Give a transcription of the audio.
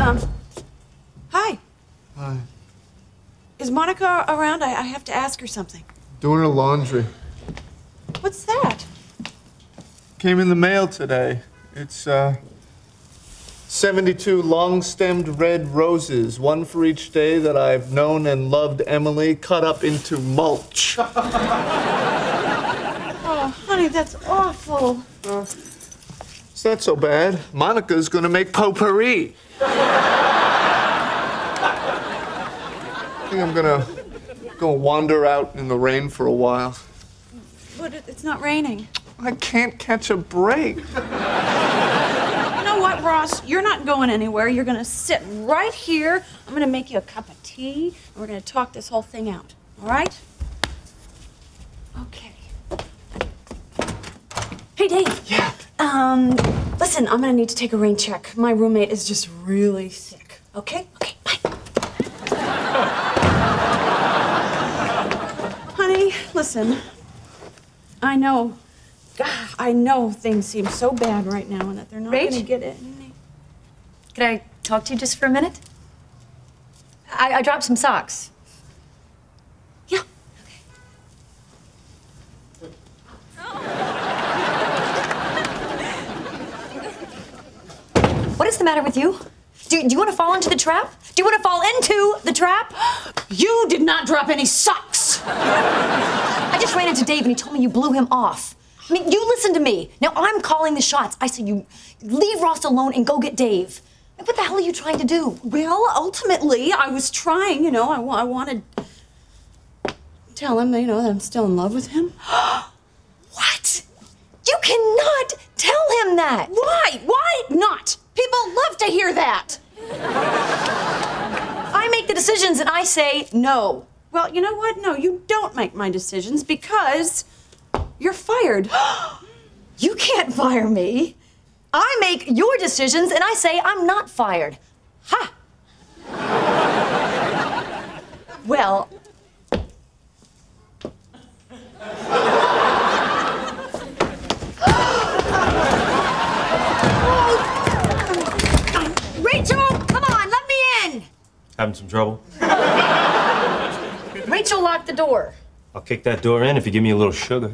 Um, hi. Hi. Is Monica around? I, I have to ask her something. Doing her laundry. What's that? Came in the mail today. It's, uh, 72 long stemmed red roses, one for each day that I've known and loved Emily, cut up into mulch. Oh, honey, that's awful. It's not so bad. Monica's gonna make potpourri. I think I'm gonna go wander out in the rain for a while. But it's not raining. I can't catch a break. You know what, Ross? You're not going anywhere. You're gonna sit right here. I'm gonna make you a cup of tea, and we're gonna talk this whole thing out. All right? Okay. Hey, Dave. Yeah. Um, listen, I'm gonna need to take a rain check. My roommate is just really sick. Okay? Okay, bye. Honey, listen. I know. I know things seem so bad right now and that they're not Rach? gonna get any. Could I talk to you just for a minute? I, I dropped some socks. Yeah. What is the matter with you? Do, do you want to fall into the trap? Do you want to fall into the trap? You did not drop any socks! I just ran into Dave and he told me you blew him off. I mean, you listen to me. Now I'm calling the shots. I said you leave Ross alone and go get Dave. What the hell are you trying to do? Well, ultimately, I was trying, you know, I, I wanted to tell him, you know, that I'm still in love with him. What? You cannot tell him that. Why? Why not? People love to hear that. I make the decisions and I say no. Well, you know what? No, you don't make my decisions because you're fired. You can't fire me. I make your decisions and I say I'm not fired. Ha! well, Rachel, come on, let me in. Having some trouble? Rachel locked the door. I'll kick that door in if you give me a little sugar.